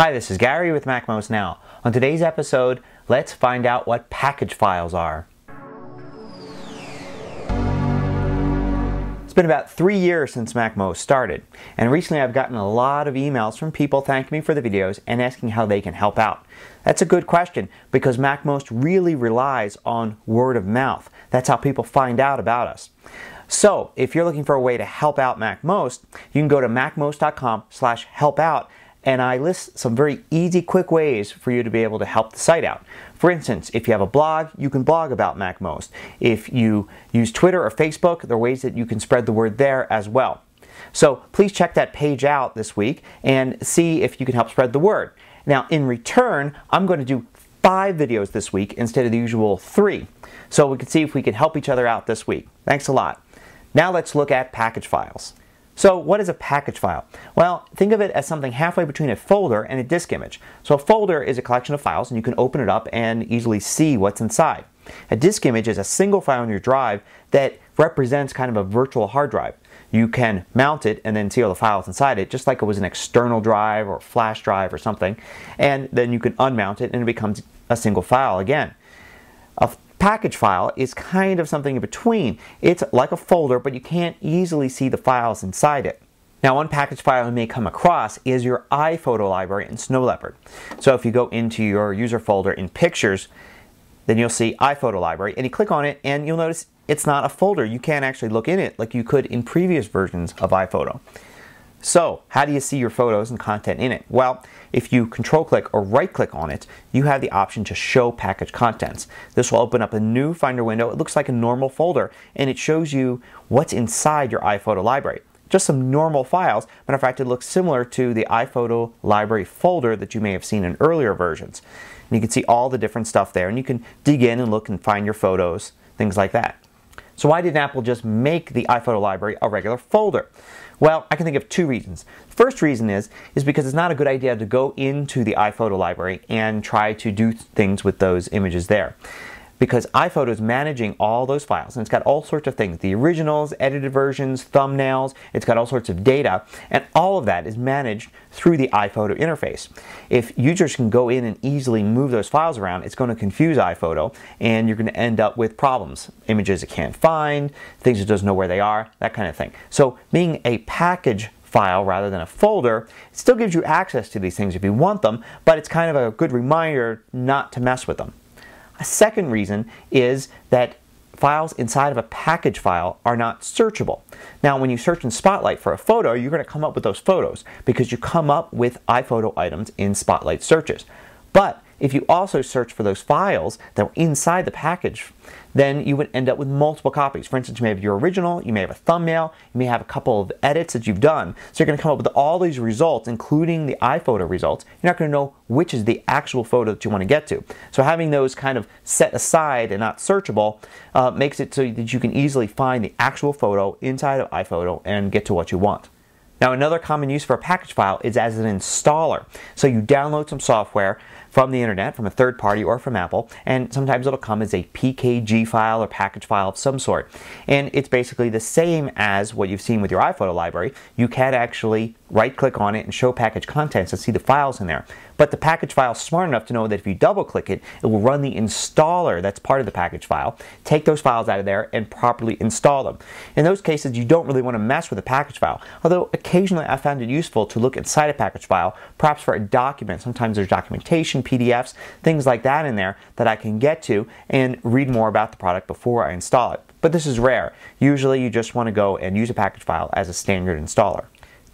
Hi, this is Gary with MacMost Now. On today's episode, let's find out what package files are. It's been about three years since MacMost started, and recently I've gotten a lot of emails from people thanking me for the videos and asking how they can help out. That's a good question because MacMost really relies on word of mouth. That's how people find out about us. So, if you're looking for a way to help out MacMost, you can go to macmost.com slash help out and I list some very easy, quick ways for you to be able to help the site out. For instance, if you have a blog, you can blog about MacMost. If you use Twitter or Facebook, there are ways that you can spread the word there as well. So please check that page out this week and see if you can help spread the word. Now, in return, I'm going to do five videos this week instead of the usual three. So we can see if we can help each other out this week. Thanks a lot. Now let's look at package files. So what is a package file? Well, think of it as something halfway between a folder and a disk image. So a folder is a collection of files and you can open it up and easily see what's inside. A disk image is a single file on your drive that represents kind of a virtual hard drive. You can mount it and then see all the files inside it, just like it was an external drive or flash drive or something. And then you can unmount it and it becomes a single file again. A package file is kind of something in between. It's like a folder, but you can't easily see the files inside it. Now, one package file you may come across is your iPhoto library in Snow Leopard. So if you go into your user folder in Pictures, then you'll see iPhoto library, and you click on it, and you'll notice it's not a folder. You can't actually look in it like you could in previous versions of iPhoto. So, how do you see your photos and content in it? Well, if you control click or right click on it, you have the option to show package contents. This will open up a new Finder window. It looks like a normal folder and it shows you what's inside your iPhoto library. Just some normal files. Matter of fact, it looks similar to the iPhoto library folder that you may have seen in earlier versions. And you can see all the different stuff there and you can dig in and look and find your photos, things like that. So why didn't Apple just make the iPhoto library a regular folder? Well, I can think of two reasons. First reason is, is because it's not a good idea to go into the iPhoto library and try to do things with those images there because iPhoto is managing all those files and it's got all sorts of things the originals, edited versions, thumbnails, it's got all sorts of data, and all of that is managed through the iPhoto interface. If users can go in and easily move those files around, it's going to confuse iPhoto and you're going to end up with problems. Images it can't find, things it doesn't know where they are, that kind of thing. So, being a package file rather than a folder. It still gives you access to these things if you want them, but it's kind of a good reminder not to mess with them. A second reason is that files inside of a package file are not searchable. Now, when you search in Spotlight for a photo, you're going to come up with those photos because you come up with iPhoto items in Spotlight searches. But if you also search for those files that were inside the package, then you would end up with multiple copies. For instance, you may have your original, you may have a thumbnail, you may have a couple of edits that you've done. So you're going to come up with all these results, including the iPhoto results. You're not going to know which is the actual photo that you want to get to. So having those kind of set aside and not searchable uh, makes it so that you can easily find the actual photo inside of iPhoto and get to what you want. Now another common use for a package file is as an installer. So you download some software from the internet, from a third party or from Apple, and sometimes it'll come as a PKG file or package file of some sort. And it's basically the same as what you've seen with your iPhoto library. You can actually right click on it and show package contents and see the files in there. But the package file is smart enough to know that if you double click it, it will run the installer that's part of the package file, take those files out of there and properly install them. In those cases, you don't really want to mess with a package file. Although occasionally I found it useful to look inside a package file, perhaps for a document. Sometimes there's documentation, PDFs, things like that in there that I can get to and read more about the product before I install it. But this is rare. Usually you just want to go and use a package file as a standard installer.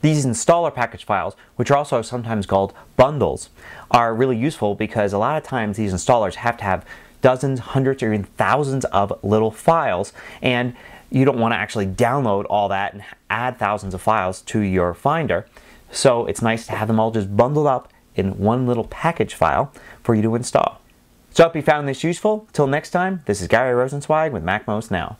These installer package files, which are also sometimes called bundles, are really useful because a lot of times these installers have to have dozens, hundreds, or even thousands of little files, and you don't want to actually download all that and add thousands of files to your Finder. So it's nice to have them all just bundled up in one little package file for you to install. So I hope you found this useful. Till next time, this is Gary Rosenzweig with MacMost Now.